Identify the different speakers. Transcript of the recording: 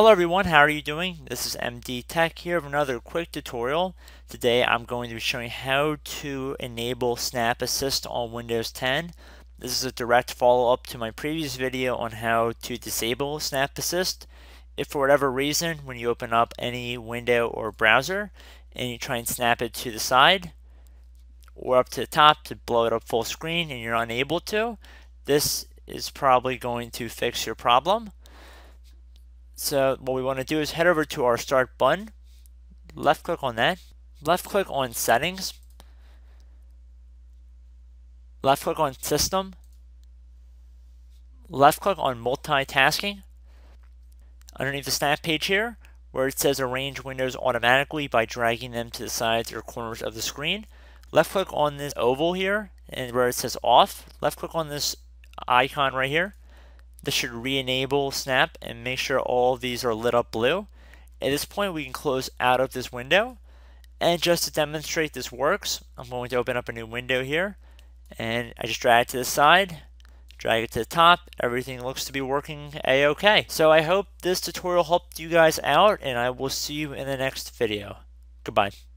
Speaker 1: Hello everyone, how are you doing? This is MD Tech here with another quick tutorial. Today I'm going to be showing how to enable Snap Assist on Windows 10. This is a direct follow-up to my previous video on how to disable Snap Assist. If for whatever reason when you open up any window or browser and you try and snap it to the side or up to the top to blow it up full screen and you're unable to, this is probably going to fix your problem. So what we want to do is head over to our start button, left click on that, left click on settings, left click on system, left click on multitasking. Underneath the snap page here, where it says arrange windows automatically by dragging them to the sides or corners of the screen, left click on this oval here and where it says off, left click on this icon right here this should re-enable Snap and make sure all these are lit up blue. At this point, we can close out of this window. And just to demonstrate this works, I'm going to open up a new window here. And I just drag it to the side, drag it to the top. Everything looks to be working a-okay. So I hope this tutorial helped you guys out, and I will see you in the next video. Goodbye.